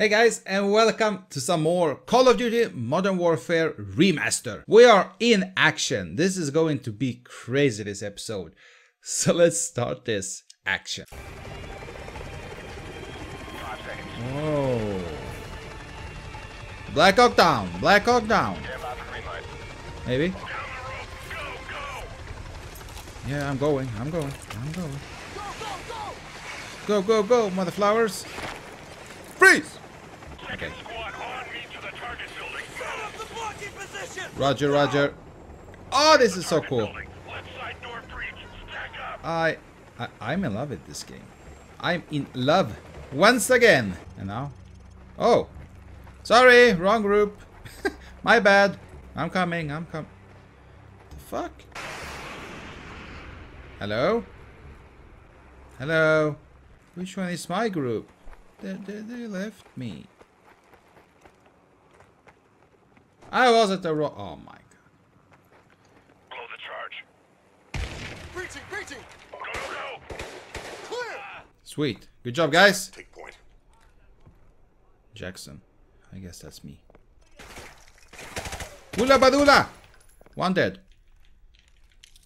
Hey guys and welcome to some more Call of Duty Modern Warfare Remaster. We are in action. This is going to be crazy this episode. So let's start this action. Whoa. Black Hawk down. Black Hawk down. Maybe. Yeah, I'm going. I'm going. I'm going. Go, go, go, mother flowers. Freeze! Okay. Roger, roger. Oh, this is so cool. I, I, I'm in love with this game. I'm in love once again. And now, oh, sorry, wrong group. My bad. I'm coming. I'm coming. The fuck? Hello? Hello? Which one is my group? They, they, they left me. I was at the wrong. Oh my god. Blow the charge. Breaching, breaching! Go, go, go! Clear! Sweet. Good job, guys. Take point. Jackson. I guess that's me. Hula badula! One dead.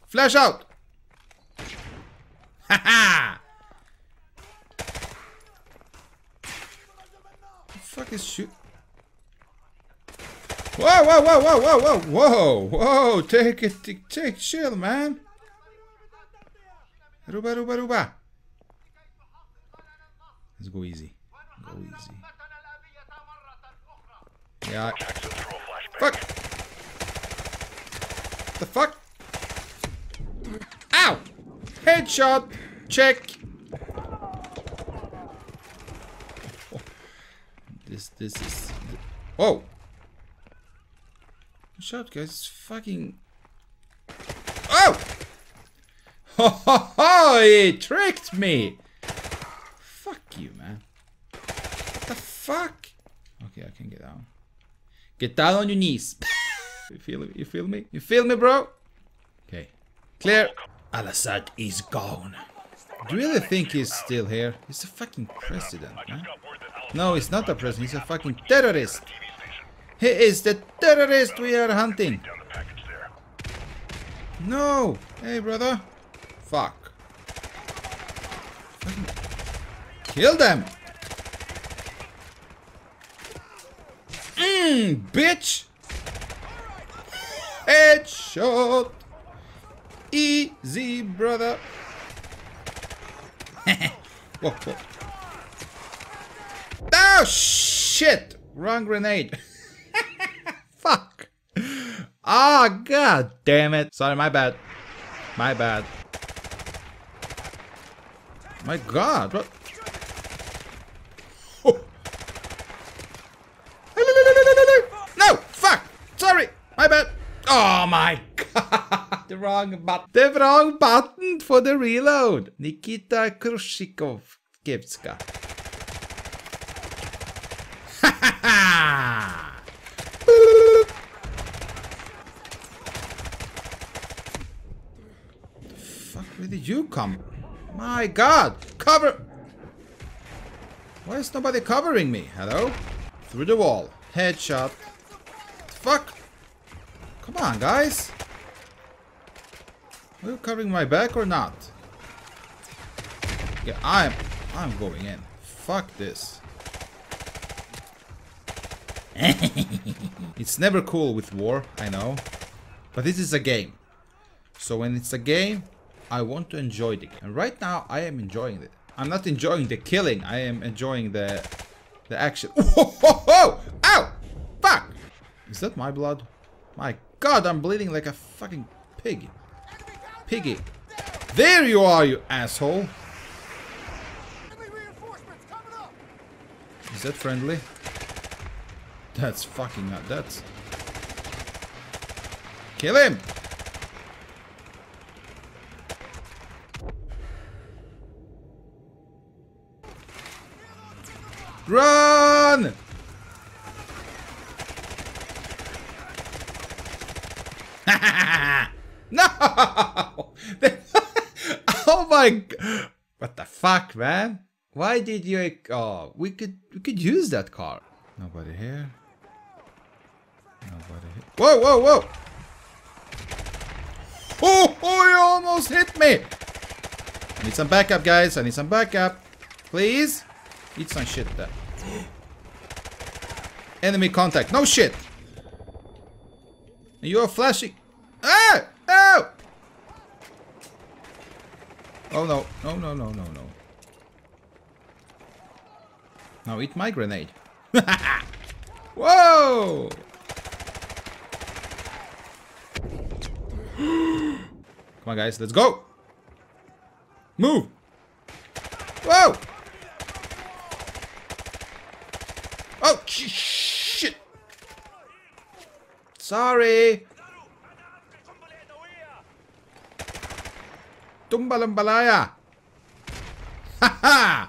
Flash out! Haha! The fuck is shoot? Whoa, whoa, whoa, whoa, whoa, whoa, whoa, whoa! Take it, take, take, chill, man. Ruba, ruba, ruba. Let's go easy. Go easy. Yeah. Fuck! The fuck? Ow! Headshot! Check! This, this is... Oh! Shot, guys. It's fucking... Oh! Ho ho ho! He tricked me! Fuck you, man. What the fuck? Okay, I can get down. Get down on your knees. you feel? You feel me? You feel me, bro? Okay. Clear. Al-Assad is gone. Do you really think he's still here? He's the fucking president, man. No, he's not a president. He's a fucking terrorist. He is the terrorist we are hunting. down the package there. No. Hey, brother. Fuck. Kill them. Mmm, bitch. Headshot. Easy, brother. whoa, whoa. Oh, shit. Wrong grenade. Ah, god damn it. Sorry, my bad. My bad. My god, what? Oh. No, fuck. Sorry, my bad. Oh my god, the wrong button. The wrong button for the reload. Nikita Khrushchev. Kevska. fuck, where did you come? My god! Cover! Why is nobody covering me? Hello? Through the wall. Headshot. Fuck! Come on, guys! Are you covering my back or not? Yeah, I'm... I'm going in. Fuck this. it's never cool with war, I know. But this is a game. So when it's a game, I want to enjoy the game. And right now, I am enjoying it. I'm not enjoying the killing. I am enjoying the the action. Whoa! Ow! Fuck! Is that my blood? My god, I'm bleeding like a fucking pig. Piggy. There you are, you asshole. Is that friendly? That's fucking not. That's. Kill him! Run! no! oh my. What the fuck, man? Why did you? Oh, we could we could use that car. Nobody here. Nobody here. Whoa, whoa, whoa! Oh, oh, You almost hit me! I need some backup, guys. I need some backup. Please? Eat some shit there. Enemy contact. No shit! You're flashing. Ah! Oh! Oh no. No, no, no, no, no. Now eat my grenade. Whoa! Come on, guys, let's go! Move! Whoa! Oh, sh- shit! Sorry! Tumbalambalaya! Haha!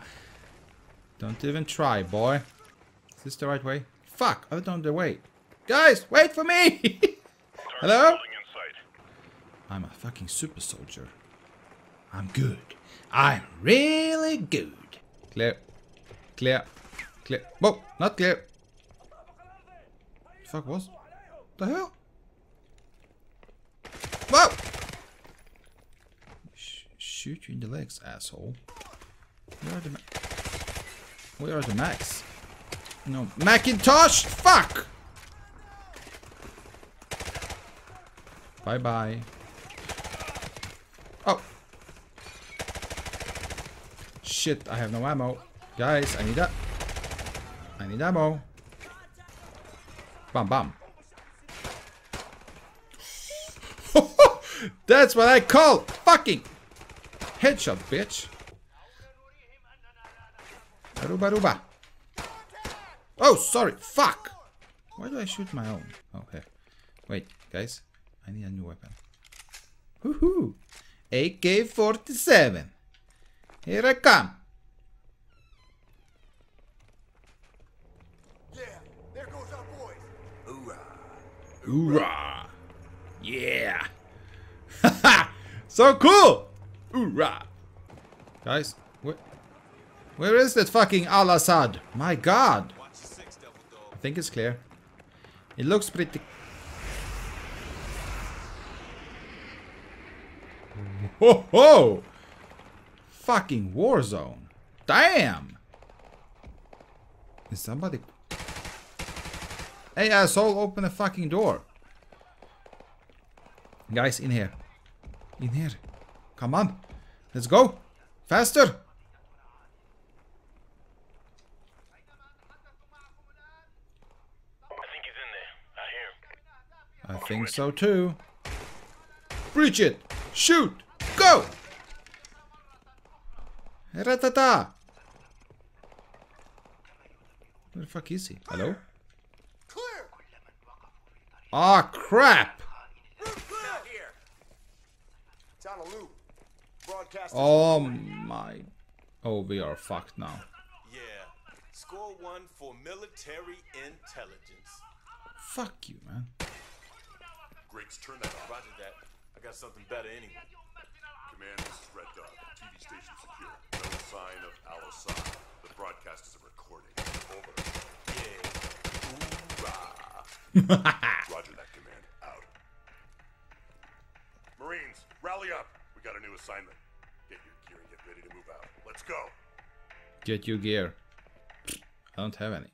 Don't even try, boy. Is this the right way? Fuck, I don't know the way. Guys, wait for me! Hello? Building in sight. I'm a fucking super soldier. I'm good. I'm really good. Clear. Clear. Clear. Whoa, not clear. Fuck was? The hell? Whoa! Sh- shoot you in the legs, asshole. Where are the Where are the Macs? No, Macintosh! Fuck! Bye bye. Oh. Shit, I have no ammo. Guys, I need that. I need ammo. Bam, bam. That's what I call fucking headshot, bitch. Aruba, aruba. Oh, sorry. Fuck. Why do I shoot my own? Oh, okay. Wait, guys. I need a new weapon. Woohoo! AK-47. Here I come. Yeah, there goes our boys. Hoorah! Yeah! Haha! so cool! Hoorah! Guys, where, where is that fucking Al Assad? My god! I think it's clear. It looks pretty. Whoa! -ho! Fucking war zone. Damn! Is somebody Hey asshole, open the fucking door. Guys, in here. In here. Come on. Let's go. Faster. I think he's in there. I hear him. I think so too. Breach it. Shoot. Go. Ratata. Where the fuck is he? Hello? Clear! Ah, crap. Route clear! Here! It's on a loop. crap! Oh my. Oh, we are fucked now. Yeah. Score one for military intelligence. Fuck you, man. Griggs, turn that off. Roger that. I got something better anyway. Command, this is Red Dog. TV station secure. No sign of Al Assad. The broadcast is a recording. Over. Yeah. Hoorah. Roger that, Command. Out. Marines, rally up. We got a new assignment. Get your gear and get ready to move out. Let's go. Get your gear. I don't have any.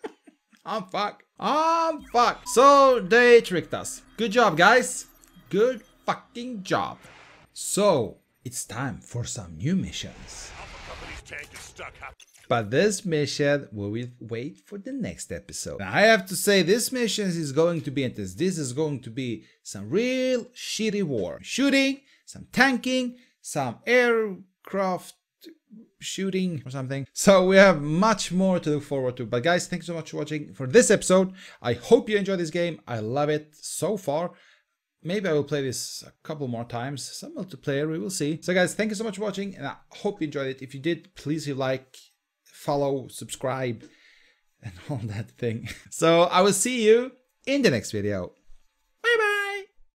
I'm fucked. I'm fucked. So they tricked us. Good job, guys. Good fucking job. So it's time for some new missions. But this mission we will wait for the next episode. Now, I have to say this mission is going to be intense. This is going to be some real shitty war. Shooting, some tanking, some aircraft shooting or something. So we have much more to look forward to. But guys, thanks so much for watching for this episode. I hope you enjoyed this game. I love it so far. Maybe I will play this a couple more times. Some multiplayer, we will see. So guys, thank you so much for watching and I hope you enjoyed it. If you did, please leave like, follow, subscribe, and all that thing. So I will see you in the next video.